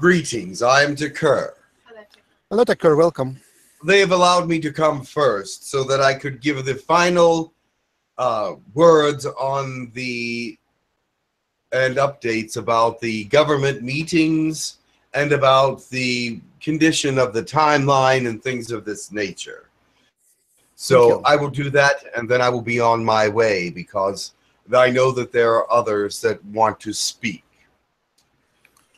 Greetings, I am Tekkrr. Hello, Tekkrr. Welcome. They have allowed me to come first so that I could give the final uh, words on the and updates about the government meetings and about the condition of the timeline and things of this nature. So. I will do that and then I will be on my way because I know that there are others that want to speak.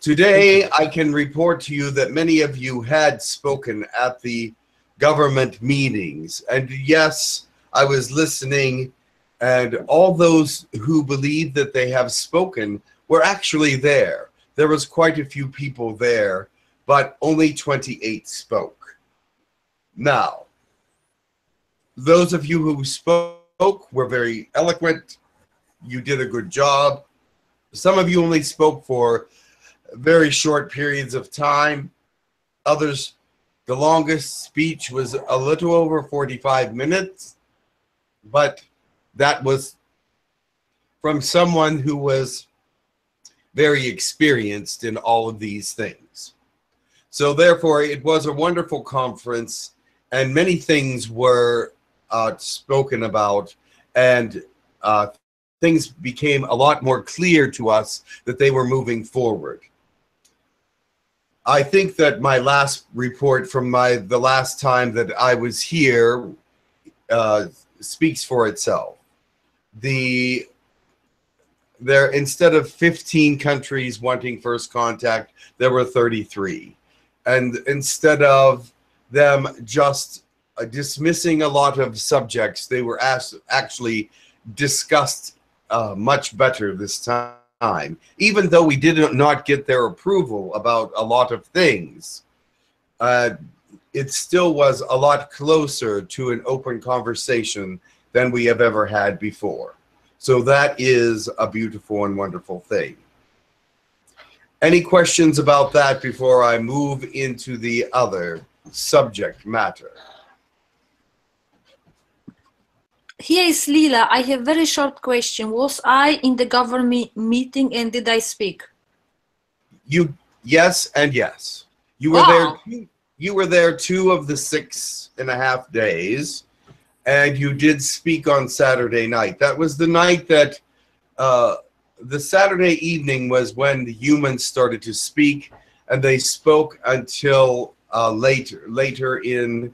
Today, I can report to you that many of you had spoken at the government meetings. And yes, I was listening, and all those who believe that they have spoken were actually there. There was quite a few people there, but only 28 spoke. Now, those of you who spoke were very eloquent. You did a good job. Some of you only spoke for very short periods of time. Others, the longest speech was a little over 45 minutes, but that was from someone who was very experienced in all of these things. So, therefore, it was a wonderful conference, and many things were uh, spoken about, and uh, things became a lot more clear to us that they were moving forward. I think that my last report from my the last time that I was here uh, speaks for itself. The there instead of 15 countries wanting first contact, there were 33, and instead of them just uh, dismissing a lot of subjects, they were asked actually discussed uh, much better this time time, even though we did not get their approval about a lot of things, uh, it still was a lot closer to an open conversation than we have ever had before. So that is a beautiful and wonderful thing. Any questions about that before I move into the other subject matter? Here is Lila. I have very short question. Was I in the government meeting and did I speak? You yes and yes. You were Wow. there. Two, you were there two of the six and a half days, and you did speak on Saturday night. That was the night that uh, the Saturday evening was when the humans started to speak, and they spoke until uh, later. Later in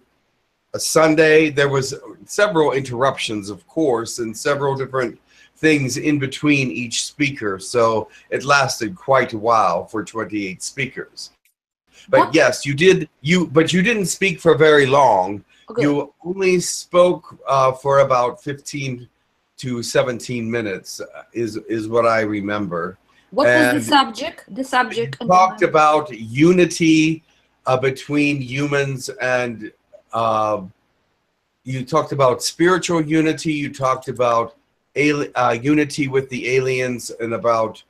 Sunday, there was several interruptions, of course, and several different things in between each speaker. So it lasted quite a while for 28 speakers. But What? yes, you did you but you didn't speak for very long. Okay. You only spoke uh, for about 15 to 17 minutes uh, is is what I remember. what was the subject? The subject. Talked about unity uh, between humans and uh, you talked about spiritual unity. You talked about uh, unity with the aliens and about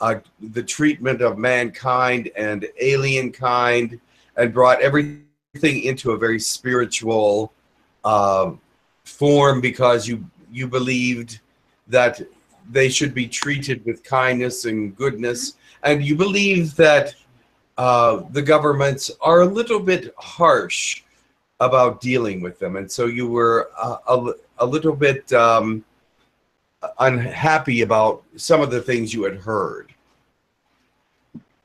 uh, the treatment of mankind and alien kind, and brought everything into a very spiritual uh, form because you you believed that they should be treated with kindness and goodness, and you believe that uh, the governments are a little bit harsh about dealing with them, and so you were uh, a, a little bit um, unhappy about some of the things you had heard.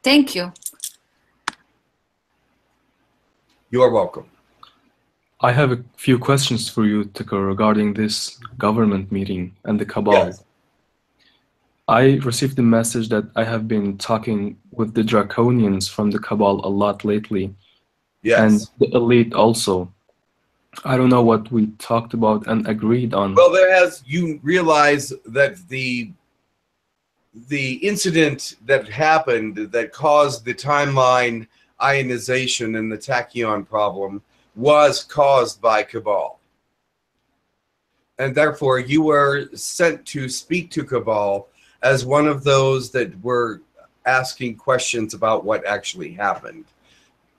Thank you. You are welcome. I have a few questions for you, Tekkrr, regarding this government meeting and the cabal. Yes. I received the message that I have been talking with the draconians from the cabal a lot lately, Yes. and the elite also. I don't know what we talked about and agreed on. Well, there has you realize that the the incident that happened that caused the timeline ionization and the tachyon problem was caused by Cabal. And therefore, you were sent to speak to Cabal as one of those that were asking questions about what actually happened.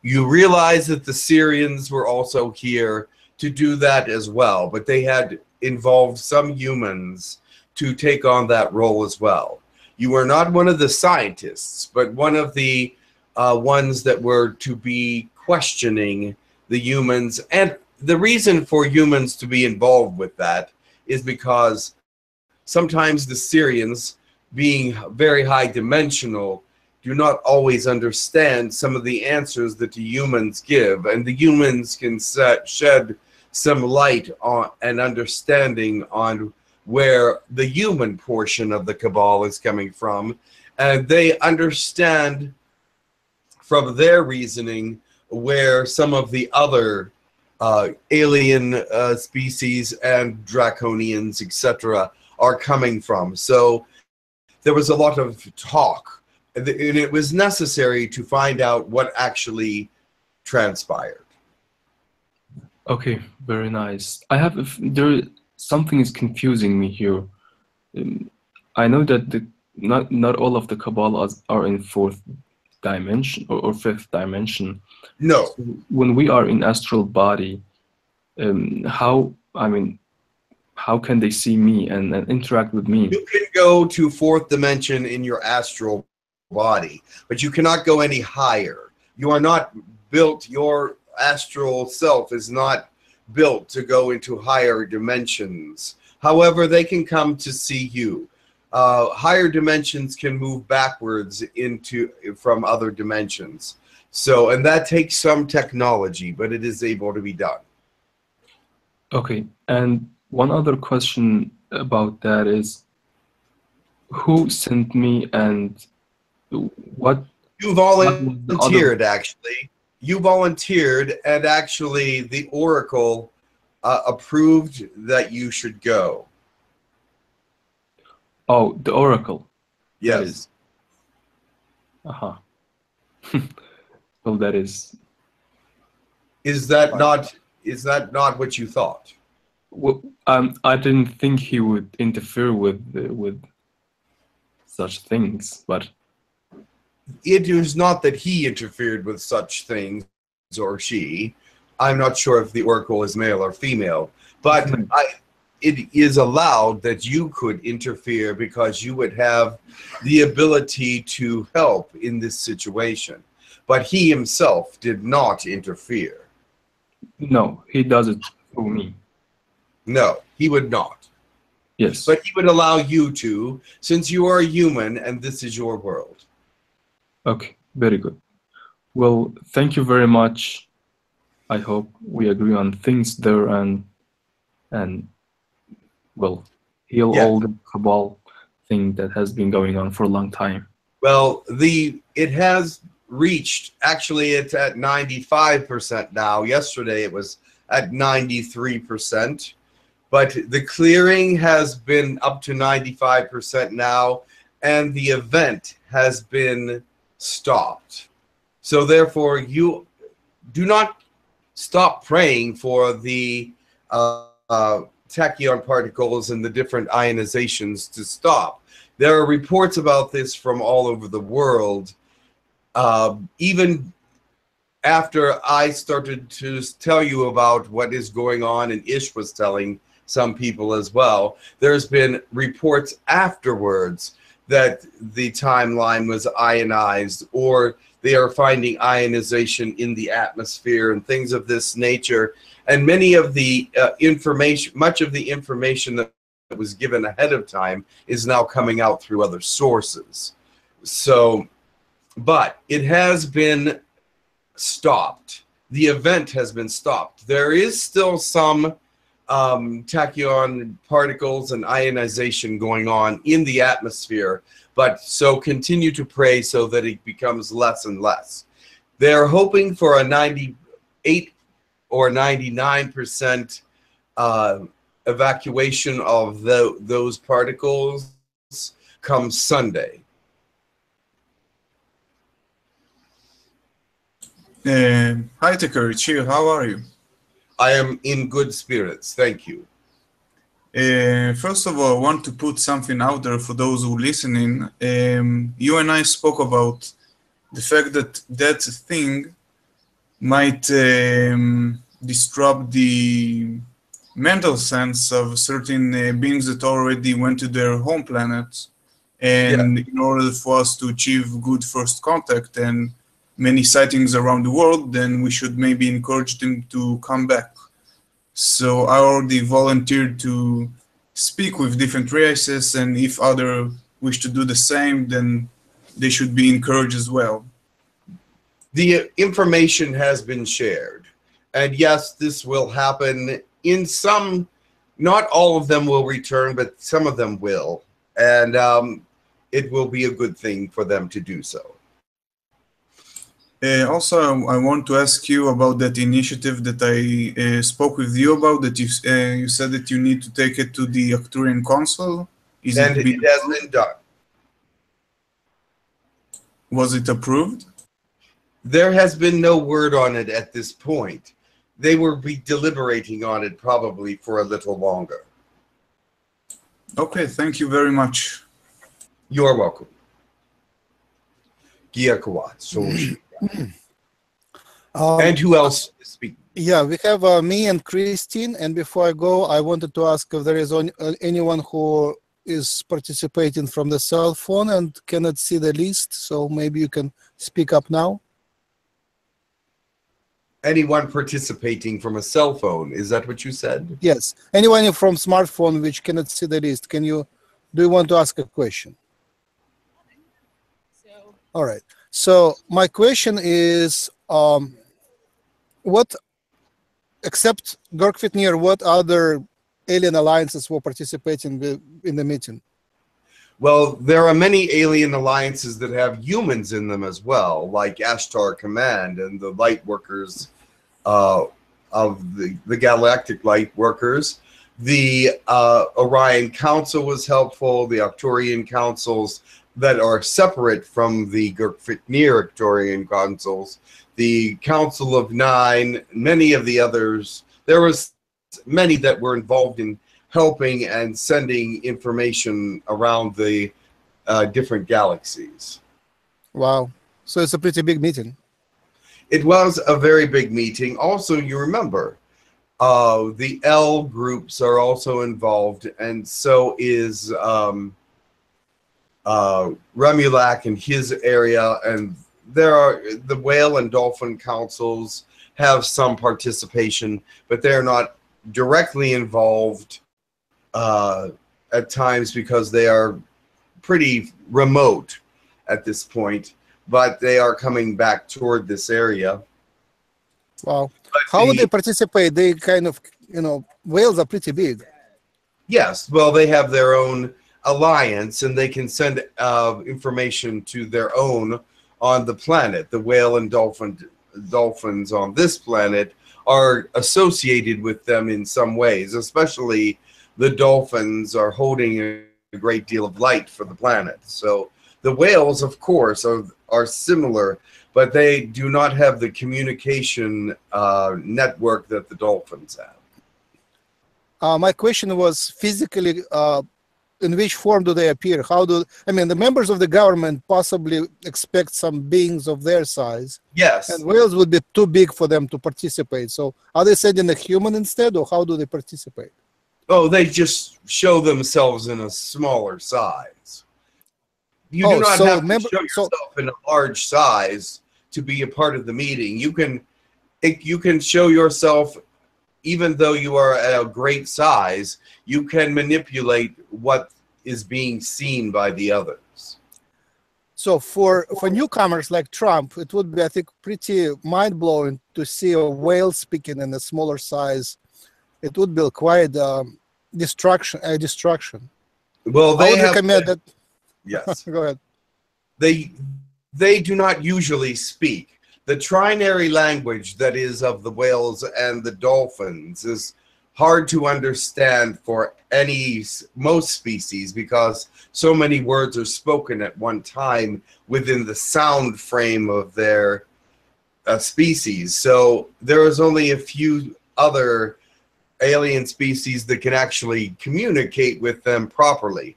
You realize that the Sirians were also here to do that as well, but they had involved some humans to take on that role as well. You were not one of the scientists, but one of the uh, ones that were to be questioning the humans. And the reason for humans to be involved with that is because sometimes the Sirians, being very high dimensional, do not always understand some of the answers that the humans give, and the humans can set, shed some light on and understanding on where the human portion of the cabal is coming from, and they understand from their reasoning where some of the other uh, alien uh, species and draconians, etc., are coming from. So there was a lot of talk, and it was necessary to find out what actually transpired. Okay, very nice. I have there something is confusing me here. Um, I know that the not not all of the cabal are, in fourth dimension or, or fifth dimension. No, When we are in astral body, um, how I mean, how can they see me and, and interact with me? you can go to fourth dimension in your astral body, but you cannot go any higher. You are not built, your astral self is not built to go into higher dimensions. However, they can come to see you. Uh, higher dimensions can move backwards into from other dimensions. So, and that takes some technology, but it is able to be done. Okay, and one other question about that is, who sent me and what You volunteered, actually. You volunteered, and actually, the Oracle uh, approved that you should go. Oh, the Oracle. Yes. Uh-huh. well, that is. Is that not? Is that not what you thought? Well, um, I didn't think he would interfere with uh, with such things, but It is not that he interfered with such things, or she. I'm not sure if the Oracle is male or female, but Mhm. I. It is allowed that you could interfere because you would have the ability to help in this situation. But he himself did not interfere. no, he does it for me. No, he would not. Yes. But he would allow you to, since you are a human and this is your world. Okay, very good. Well, thank you very much. I hope we agree on things there and and well heal Yeah. all the cabal thing that has been going on for a long time. Well, the it has reached actually it's at 95% now. Yesterday it was at 93%. But the clearing has been up to 95% now and the event has been stopped. So therefore you do not stop praying for the uh, uh, tachyon particles and the different ionizations to stop. There are reports about this from all over the world. Uh, even after I started to tell you about what is going on, and Ish was telling some people as well, there's been reports afterwards that the timeline was ionized or they are finding ionization in the atmosphere and things of this nature. And many of the uh, information much of the information that was given ahead of time is now coming out through other sources. So but it has been stopped. The event has been stopped. There is still some um, tachyon particles and ionization going on in the atmosphere but so continue to pray so that it becomes less and less they're hoping for a 98 or 99% uh, evacuation of the, those particles come Sunday. Uh, hi. Chill. How are you? I am in good spirits. Thank you. Uh, first of all, I want to put something out there for those who are listening. Um, you and I spoke about the fact that that thing might um, disrupt the mental sense of certain uh, beings that already went to their home planet, and in order for us to achieve good first contact and many sightings around the world, then we should maybe encourage them to come back. So I already volunteered to speak with different races, and if other wish to do the same, then they should be encouraged as well. The information has been shared. And yes, this will happen in some, not all of them will return, but some of them will. And um, it will be a good thing for them to do so. Uh, also, I want to ask you about that initiative that I uh, spoke with you about. That you uh, you said that you need to take it to the Arcturian Council. Is and it it been- has been done. was it approved? There has been no word on it at this point. They will be deliberating on it probably for a little longer. Okay, thank you very much. You're welcome. Gia Giakawat. So, Um, and who else is speaking? yeah, we have uh, me and Christine. And before I go, I wanted to ask if there is on, uh, anyone who is participating from the cell phone and cannot see the list. So maybe you can speak up now. Anyone participating from a cell phone? Is that what you said? Yes, anyone from smartphone which cannot see the list. Can you? Do you want to ask a question? All right. So my question is, um, what, except Girk Fitneer, what other alien alliances were participating in the meeting? Well, there are many alien alliances that have humans in them as well, like Ashtar Command and the Light Workers uh, of the, the Galactic Light Workers. The uh, Orion Council was helpful, the Arcturian councils that are separate from the Girk Fitneer Arcturian councils, the Council of Nine, many of the others. There was many that were involved in helping and sending information around the uh, different galaxies. Wow. So it's a pretty big meeting. It was a very big meeting. Also, you remember, uh, the L groups are also involved, and so is um, uh, Remulac and his area. And there are the whale and dolphin councils have some participation, but they're not directly involved uh, at times because they are pretty remote at this point, but they are coming back toward this area. Wow. But How would the- they participate? They kind of, you know, whales are pretty big. Yes, well, they have their own alliance and they can send uh, information to their own on the planet. The whale and dolphin dolphins on this planet are associated with them in some ways, especially the dolphins are holding a, great deal of light for the planet. So the whales, of course, are, are similar, but they do not have the communication uh, network that the dolphins have. Uh, my question was physically, uh, in which form do they appear? How do I mean the members of the government possibly expect some beings of their size, Yes. and whales would be too big for them to participate. So are they sending a human instead, or how do they participate? Oh, they just show themselves in a smaller size. You Oh, do not so have member- to show so- yourself in a large size to be a part of the meeting. You can, it, you can show yourself, even though you are at a great size. You can manipulate what is being seen by the others. So for for newcomers like Trump, it would be I think pretty mind blowing to see a whale speaking in a smaller size. It would be quite um, destruction a destruction. Well, I they would have recommend that. yes. Go ahead. they they do not usually speak the trinary language that is of the whales and the dolphins is hard to understand for any most species because so many words are spoken at one time within the sound frame of their uh, species so there is only a few other alien species that can actually communicate with them properly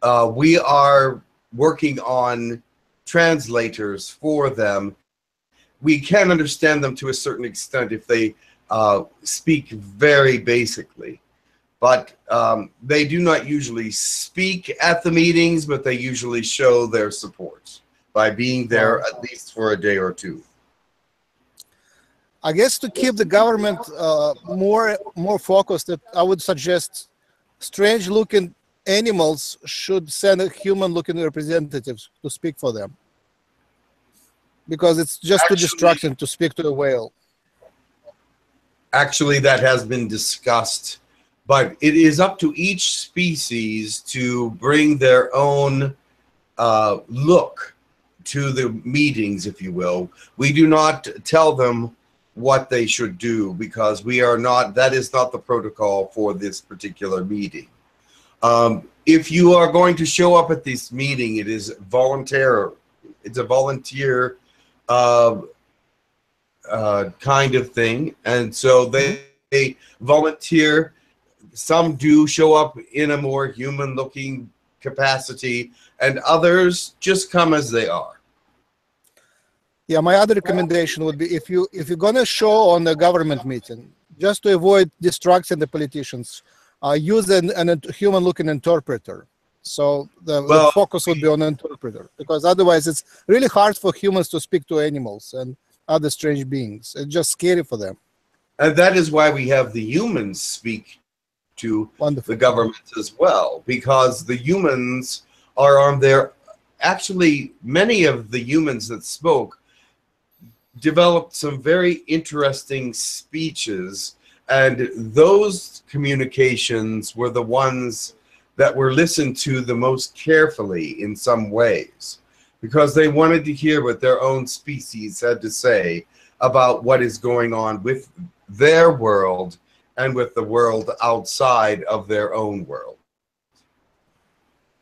uh, we are working on translators for them. We can understand them to a certain extent if they uh, speak very basically, but um, they do not usually speak at the meetings, but they usually show their support by being there at least for a day or two. I guess to keep the government uh, more more focused, that I would suggest strange-looking animals should send human-looking representatives to speak for them, because it's just too Actually- distracting to speak to a whale. Actually, that has been discussed, but it is up to each species to bring their own uh, look to the meetings, if you will. We do not tell them what they should do because we are not, that is not the protocol for this particular meeting. Um, if you are going to show up at this meeting, it is volunteer, it's a volunteer uh, uh, kind of thing. And so they, they volunteer. Some do show up in a more human looking capacity, and others just come as they are. Yeah, my other recommendation would be if you if you're gonna show on a government meeting, just to avoid distracting the politicians, uh, use an, an human-looking interpreter. So the, the focus would be on interpreter because otherwise it's really hard for humans to speak to animals and other strange beings. It's just scary for them. And that is why we have the humans speak to Wonderful. the government as well, because the humans are on their. Actually, many of the humans that spoke developed some very interesting speeches, and those communications were the ones that were listened to the most carefully in some ways, because they wanted to hear what their own species had to say about what is going on with their world and with the world outside of their own world.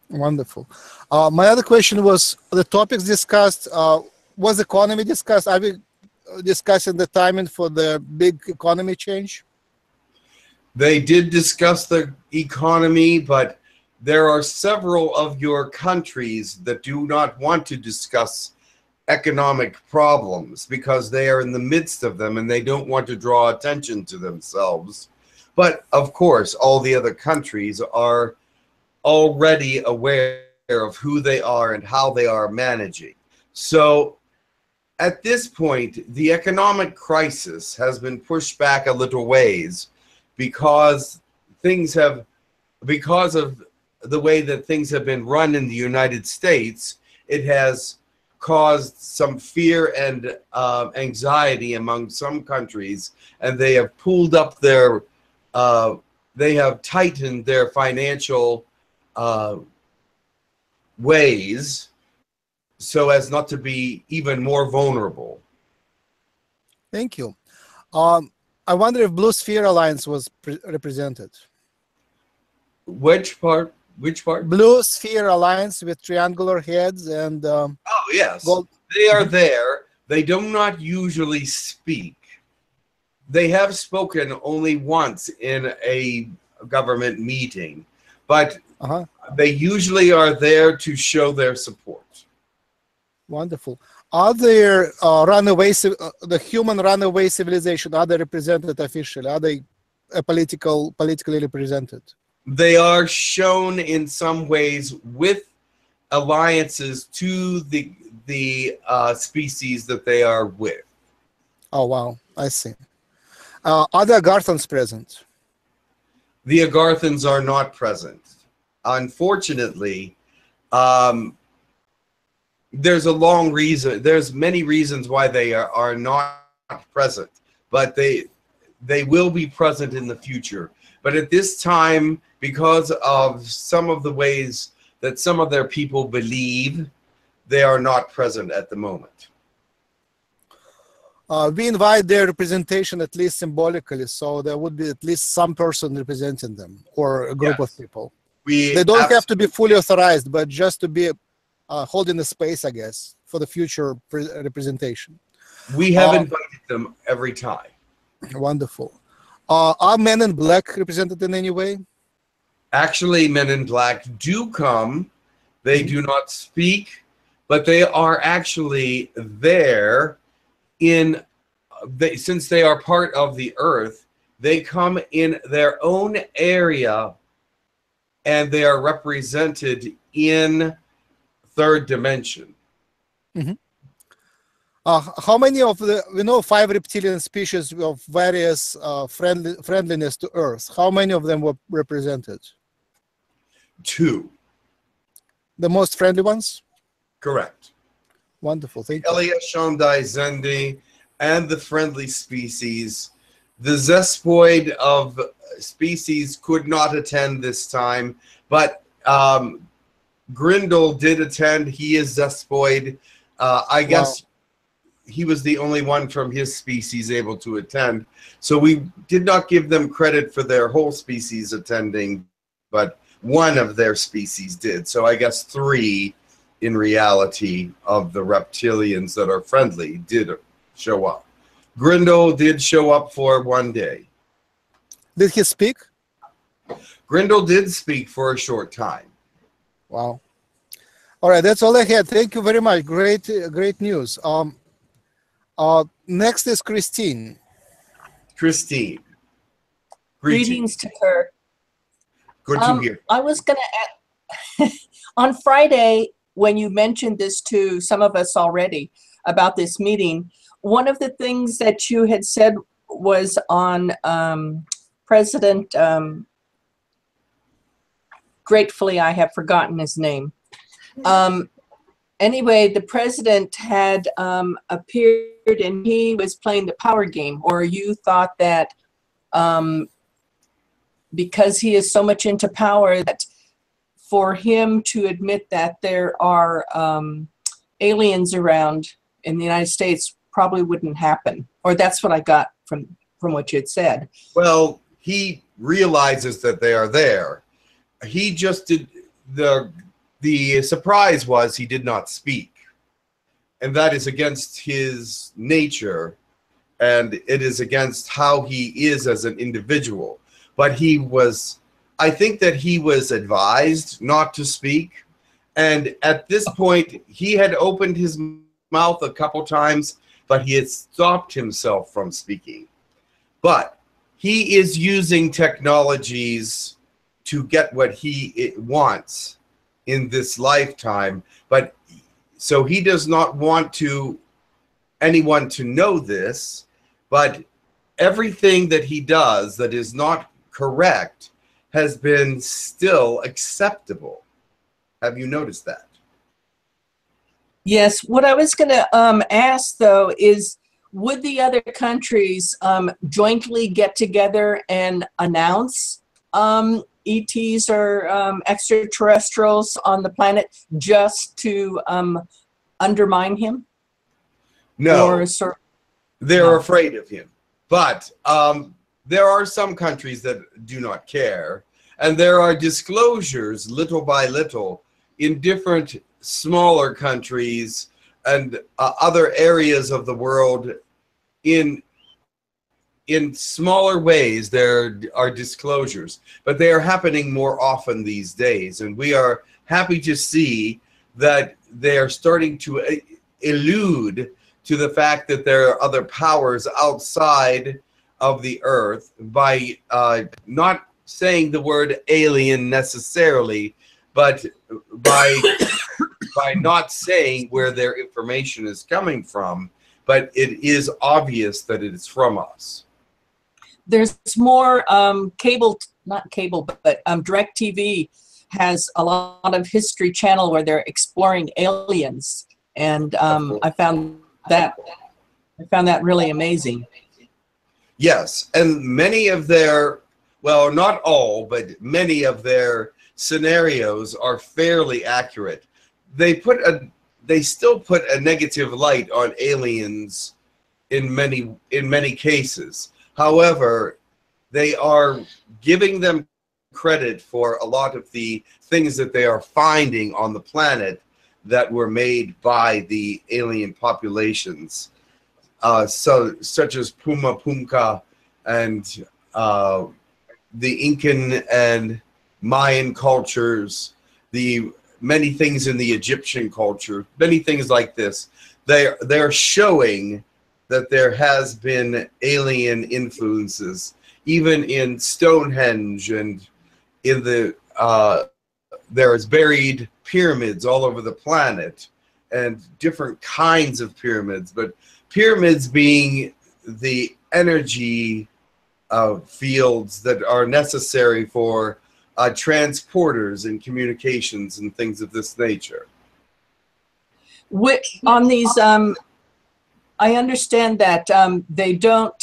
Wonderful. Uh, my other question was the topics discussed. Uh, was economy discussed? Are we uh, discussing the timing for the big economy change? They did discuss the economy, but there are several of your countries that do not want to discuss economic problems because they are in the midst of them and they don't want to draw attention to themselves. But of course, all the other countries are already aware of who they are and how they are managing. So at this point, the economic crisis has been pushed back a little ways because things have, because of the way that things have been run in the United States, it has caused some fear and uh, anxiety among some countries, and they have pulled up their, uh, they have tightened their financial uh, ways so as not to be even more vulnerable. Thank you. Um, I wonder if Blue Sphere Alliance was pre- represented. Which part? Which part? Blue Sphere Alliance with triangular heads and um, Oh, yes. gold. They are there. They do not usually speak. They have spoken only once in a government meeting, but Uh-huh. they usually are there to show their support. Wonderful. Are there uh, runaway, uh, the human runaway civilization? Are they represented officially? Are they uh, political, politically represented? They are shown in some ways with alliances to the the uh, species that they are with. Oh wow, I see. Uh, are the Agarthans present? the Agarthans are not present. Unfortunately, um, there's a long reason. There's many reasons why they are, are not present, but they they will be present in the future. But at this time, because of some of the ways that some of their people believe, they are not present at the moment. Uh, we invite their representation at least symbolically, so there would be at least some person representing them or a group of people. We They don't have to be fully authorized, but just to be uh, holding the space, I guess, for the future pre- representation. We have Uh, invited them every time. Wonderful. Uh, are men in black represented in any way? Actually men in black do come they do not speak but they are actually there in they since they are part of the earth they come in their own area and they are represented in third dimension Uh, how many of the we know five reptilian species of various uh, friendly friendliness to Earth? How many of them were represented? Two. The most friendly ones. Correct. Wonderful. Thank you. Elia Shondai Zendi and the friendly species. The zespoid of species could not attend this time, but um, Grindel did attend. He is zespoid. Uh, I guess he was the only one from his species able to attend. So we did not give them credit for their whole species attending, but one of their species did. So I guess three in reality of the reptilians that are friendly did show up. Grindel did show up for one day. Did he speak? Grindel did speak for a short time. Wow. All right, that's all I had. Thank you very much. Great, uh, great news. Um, uh, next is Christine. Christine. Greetings to Kurt. Good to Um, hear. I was gonna, a- on Friday, when you mentioned this to some of us already about this meeting, one of the things that you had said was on um, President, um, gratefully, I have forgotten his name. Um, Anyway, the president had um, appeared and he was playing the power game, or you thought that um, because he is so much into power that for him to admit that there are um, aliens around in the United States probably wouldn't happen. Or that's what I got from from what you had said. Well, he realizes that they are there. He just did the the surprise was he did not speak. And that is against his nature and it is against how he is as an individual. But he was I think that he was advised not to speak and at this point he had opened his mouth a couple times but he had stopped himself from speaking. But he is using technologies to get what he wants in this lifetime but so he does not want to anyone to know this but everything that he does that is not correct has been still acceptable have you noticed that Yes, what I was going to um, ask though is would the other countries um, jointly get together and announce um, ETs or um, extraterrestrials on the planet just to um, undermine him? no Or they're No. afraid of him. But um, there are some countries that do not care, and there are disclosures little by little in different smaller countries and uh, other areas of the world. In in smaller ways, there are disclosures, but they are happening more often these days, and we are happy to see that they are starting to uh, elude to the fact that there are other powers outside of the earth by uh, not saying the word alien necessarily, but by by not saying where their information is coming from, but it is obvious that it is from us. there's more um, cable, not cable, but um, Direct TV has a lot of History Channel where they're exploring aliens, and um. I found that I found that really amazing. Yes, and many of their, well, not all, but many of their scenarios are fairly accurate. They put a, they still put a negative light on aliens in many in many cases. However, they are giving them credit for a lot of the things that they are finding on the planet that were made by the alien populations uh, so such as Puma Punka and uh, the Incan and Mayan cultures, the many things in the Egyptian culture, many things like this. They they're showing that there has been alien influences, even in Stonehenge and in the uh, there is buried pyramids all over the planet and different kinds of pyramids, but pyramids being the energy fields that are necessary for uh, transporters and communications and things of this nature. Which, on these, um, I understand that um, they don't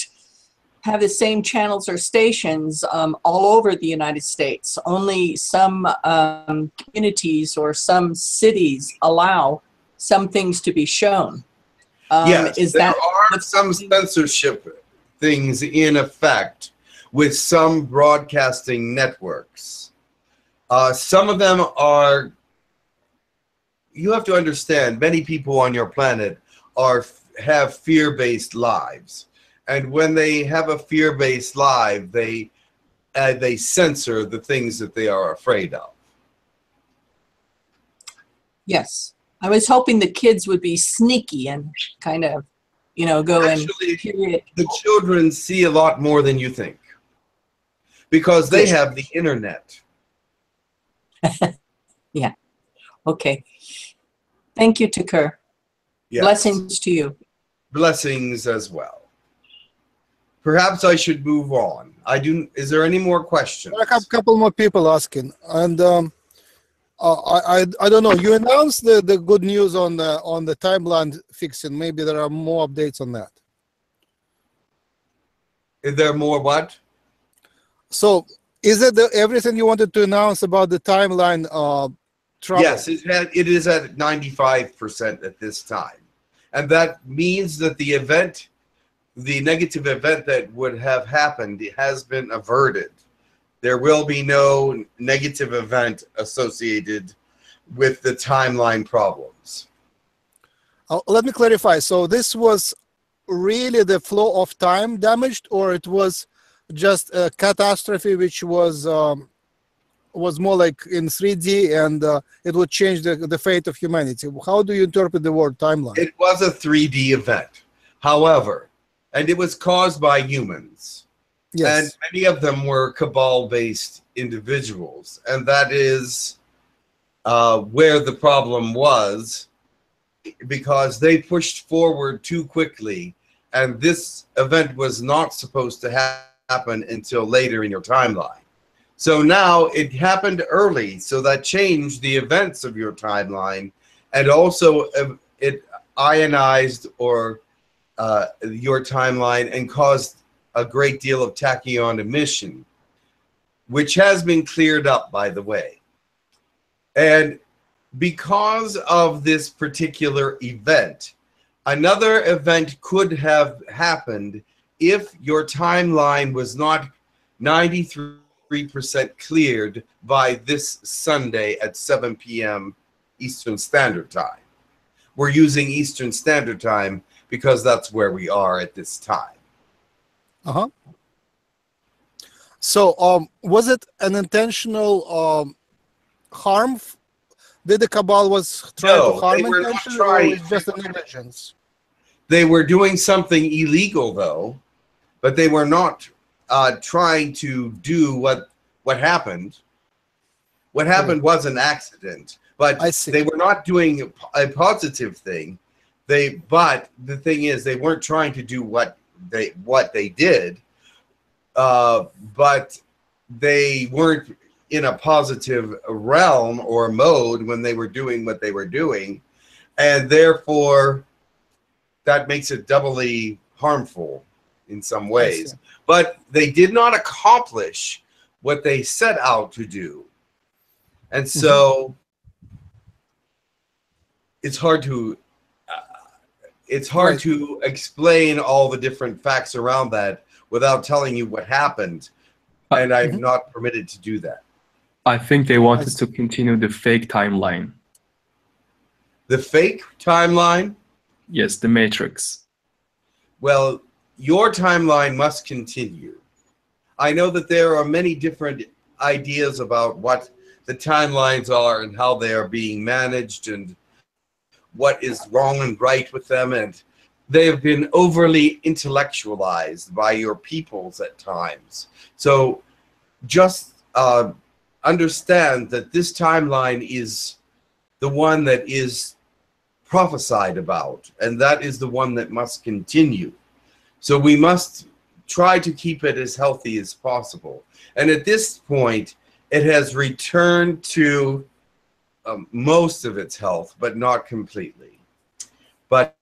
have the same channels or stations um, all over the United States. Only some um, communities or some cities allow some things to be shown. Um, yes, is there that are some censorship things in effect with some broadcasting networks. Uh, some of them are. You have to understand. Many people on your planet are have fear-based lives, and when they have a fear-based life, they uh, they censor the things that they are afraid of. Yes. I was hoping the kids would be sneaky and kind of, you know, go and Actually, period. the children see a lot more than you think because they have the internet. Yeah. Okay. Thank you, Tekkrr. Yes. Blessings to you. blessings as well. Perhaps I should move on. I do. Is there any more questions? There are a couple more people asking, and um, uh, I, I I don't know. You announced the, the good news on the on the timeline fixing. Maybe there are more updates on that. Is there more what? So, is it the, everything you wanted to announce about the timeline? Uh, trouble? Yes, it had, it is at ninety-five percent at this time, and that means that the event, the negative event that would have happened, has been averted. There will be no negative event associated with the timeline problems. Uh, let me clarify. So, this was really the flow of time damaged, or it was just a catastrophe, which was um, was more like in 3D, and uh, it would change the, the fate of humanity. How do you interpret the word timeline? It was a 3D event, however, and it was caused by humans. Yes. And many of them were cabal based individuals. And that is uh, where the problem was because they pushed forward too quickly. And this event was not supposed to ha- happen until later in your timeline. So now it happened early. So that changed the events of your timeline. And also uh, it ionized or uh, your timeline and caused a great deal of tachyon emission, which has been cleared up, by the way. And because of this particular event, another event could have happened if your timeline was not 93% cleared by this Sunday at 7 p.m. Eastern Standard Time. We're using Eastern Standard Time because that's where we are at this time. Uh-huh. So, um, was it an intentional um, harm? Did the cabal was trying No, to harm they were not intentionally, or it's just a negligence? They were doing something illegal, though, but they were not uh, trying to do what what happened. What happened was an accident, but I see. they were not doing a positive thing. They, but the thing is, they weren't trying to do what they what they did, uh, but they weren't in a positive realm or mode when they were doing what they were doing, and therefore that makes it doubly harmful in some ways. But they did not accomplish what they set out to do. And so it's hard to it's hard Right. to explain all the different facts around that without telling you what happened. Uh, And I'm mhm. not permitted to do that. I think they wanted see. to continue the fake timeline. The fake timeline, Yes, the Matrix. well, your timeline must continue. I know that there are many different ideas about what the timelines are and how they are being managed and what is wrong and right with them. And they have been overly intellectualized by your peoples at times. So just uh, understand that this timeline is the one that is prophesied about, and that is the one that must continue. So we must try to keep it as healthy as possible. And at this point, it has returned to um, most of its health, but not completely. But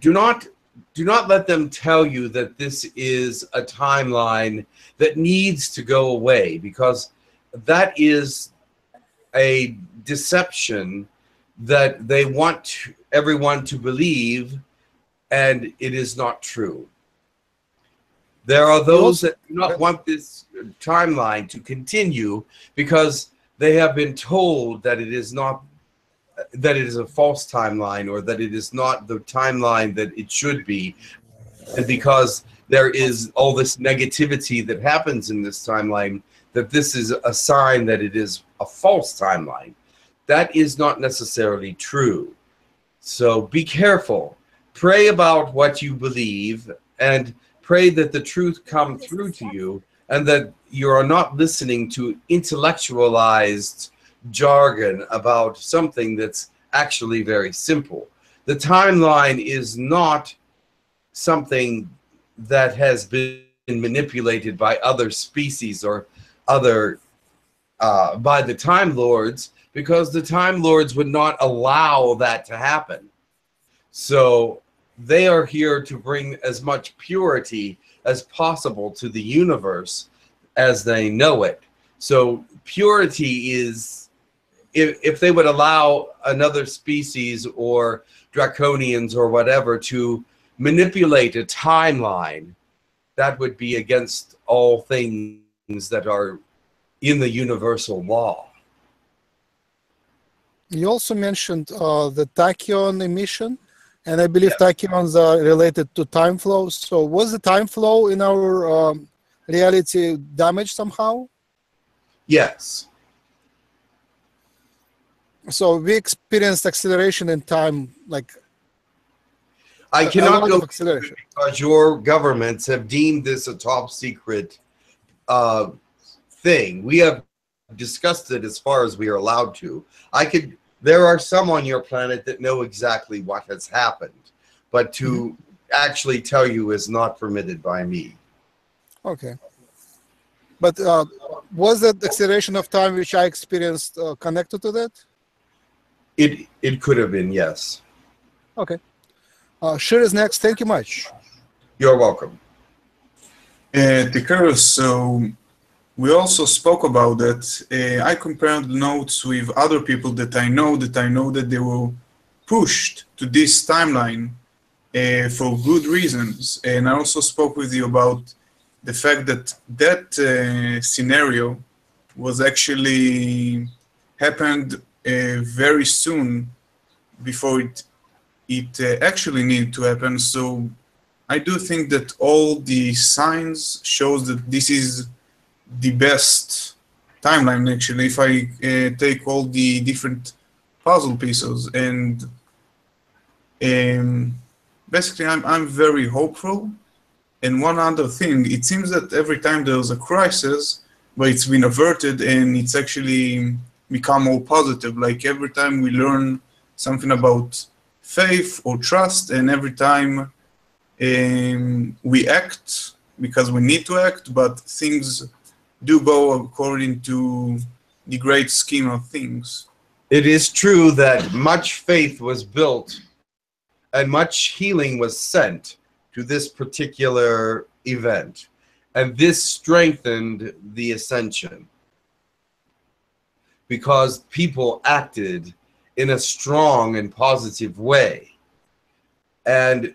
do not do not let them tell you that this is a timeline that needs to go away because that is a deception that they want everyone to believe and it is not true there are those that do not want this timeline to continue because they have been told that it is not that it is a false timeline or that it is not the timeline that it should be. And because there is all this negativity that happens in this timeline that this is a sign that it is a false timeline. That is not necessarily true. So be careful. Pray about what you believe and pray that the truth come through to you and that you are not listening to intellectualized jargon about something that's actually very simple. The timeline is not something that has been manipulated by other species or other uh, by the Time Lords because the Time Lords would not allow that to happen. So they are here to bring as much purity as possible to the universe as they know it. So purity is if, if they would allow another species or draconians or whatever to manipulate a timeline, that would be against all things that are in the universal law. You also mentioned uh, the tachyon emission, and I believe tachyons are related to time flow. So, was the time flow in our um, reality damaged somehow? Yes. So we experienced acceleration in time, like I cannot go acceleration. because your governments have deemed this a top secret uh, thing. We have discussed it as far as we are allowed to. I could. There are some on your planet that know exactly what has happened, but to actually tell you is not permitted by me. Okay. But uh, was that acceleration of time which I experienced uh, connected to that? It it could have been yes. Okay. Uh, Shir is next. Thank you much. You're welcome. Uh, Tekkrr, so we also spoke about that. Uh, I compared notes with other people that I know that I know that they were pushed to this timeline uh, for good reasons. And I also spoke with you about the fact that that uh, scenario was actually happened uh, very soon before it it uh, actually needed to happen. So I do think that all the signs shows that this is the best timeline actually if I uh, take all the different puzzle pieces and um, basically I'm, I'm very hopeful. And one other thing it seems that every time there's a crisis but it's been averted and it's actually become more positive. Like every time we learn something about faith or trust and every time um, we act because we need to act, but things do go according to the great scheme of things. It is true that much faith was built and much healing was sent to this particular event. And this strengthened the ascension because people acted in a strong and positive way. And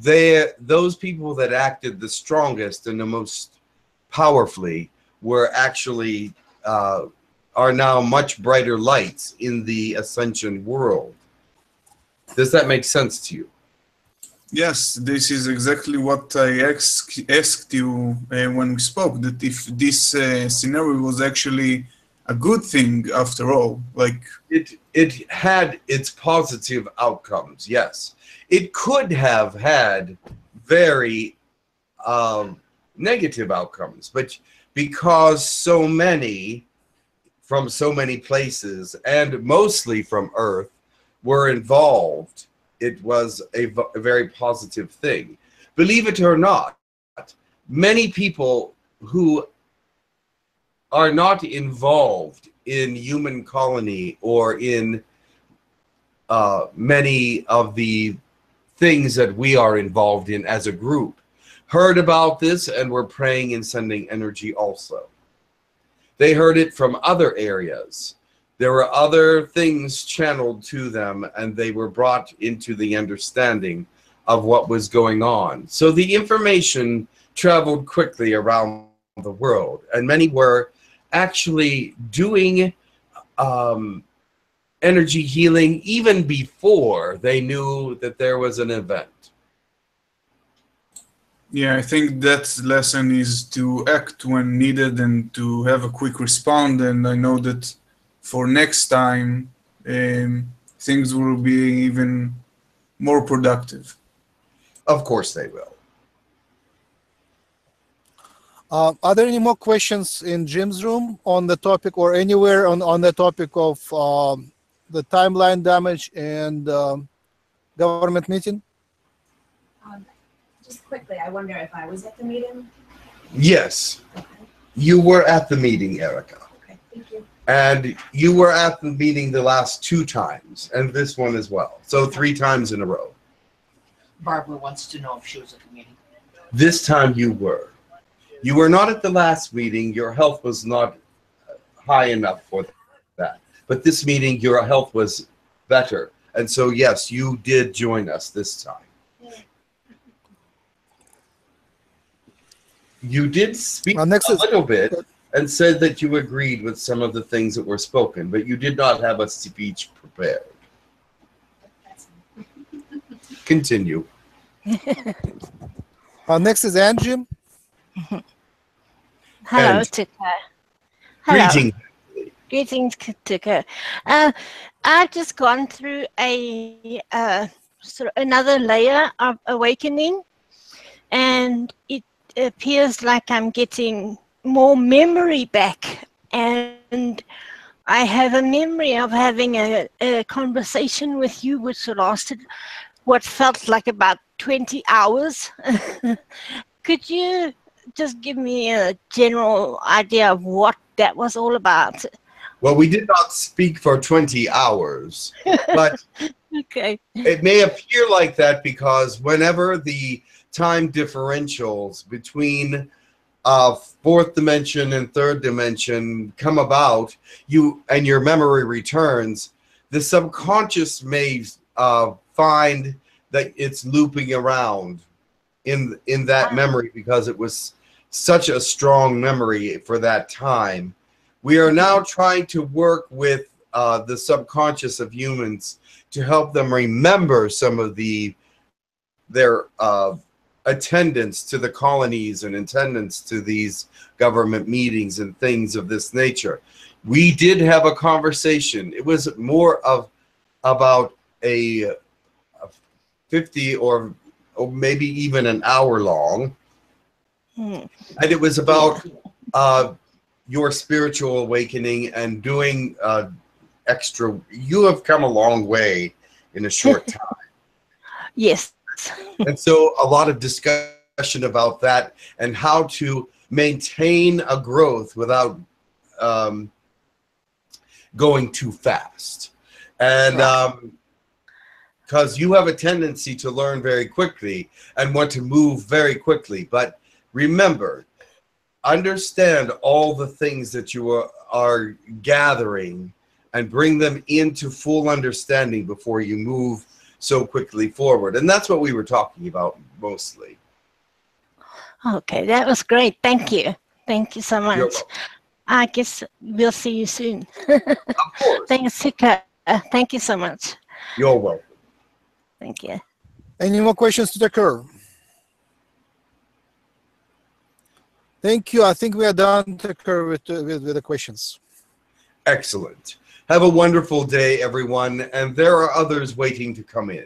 they, those people that acted the strongest and the most powerfully were actually uh, are now much brighter lights in the ascension world. Does that make sense to you? Yes, this is exactly what I ask, asked you uh, when we spoke. That if this uh, scenario was actually a good thing after all, like It it had its positive outcomes. Yes, it could have had very um, negative outcomes, but because so many from so many places and mostly from Earth were involved, it was a, very positive thing. Believe it or not, many people who are not involved in human colony or in uh, many of the things that we are involved in as a group heard about this and were praying and sending energy also. They heard it from other areas. There were other things channeled to them, and they were brought into the understanding of what was going on. So the information traveled quickly around the world, and many were actually doing um, energy healing even before they knew that there was an event. Yeah, I think that lesson is to act when needed and to have a quick respond. And I know that for next time, um, things will be even more productive. Of course, they will. Uh, are there any more questions in Jim's room on the topic or anywhere on, on the topic of um, the timeline damage and um, government meeting? Um, just quickly, I wonder if I was at the meeting. Yes, Okay, you were at the meeting, Erica. okay, thank you. And you were at the meeting the last two times, and this one as well. So three times in a row. Barbara wants to know if she was at the meeting. This time you were. You were not at the last meeting. Your health was not high enough for that. But this meeting, your health was better. And so, yes, you did join us this time. You did speak next a is- little bit and said that you agreed with some of the things that were spoken, but you did not have a speech prepared. Continue. Uh, next is Angie. Hello, And- Tekkrr. Hello. Greeting. Greetings, Tekkrr. Uh, I've just gone through a uh, sort of another layer of awakening, and it appears like I'm getting more memory back. And I have a memory of having a, a conversation with you, which lasted what felt like about 20 hours. Could you just give me a general idea of what that was all about? Well, we did not speak for 20 hours, but Okay. it may appear like that because whenever the time differentials between uh, fourth dimension and third dimension come about, you and your memory returns, the subconscious may uh, find that it's looping around in in that memory because it was such a strong memory for that time. We are now trying to work with uh, the subconscious of humans to help them remember some of the their uh, attendance to the colonies and attendance to these government meetings and things of this nature. We did have a conversation. It was more of about a, a 50 or, or maybe even an hour long. Hmm. And it was about uh, your spiritual awakening and doing uh, extra. You have come a long way in a short time. Yes. and so a lot of discussion about that and how to maintain a growth without um, going too fast. And um because you have a tendency to learn very quickly and want to move very quickly. But remember understand all the things that you are, are gathering and bring them into full understanding before you move so quickly forward. And that's what we were talking about mostly. Okay, that was great. Thank you. Thank you so much. I guess we'll see you soon. Of course. Thanks, Tekkrr. Uh, thank you so much. You're welcome. Thank you. Any more questions to occur? Thank you. I think we are done to occur with, with, with the questions. Excellent. Have a wonderful day, everyone. And there are others waiting to come in.